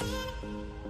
Música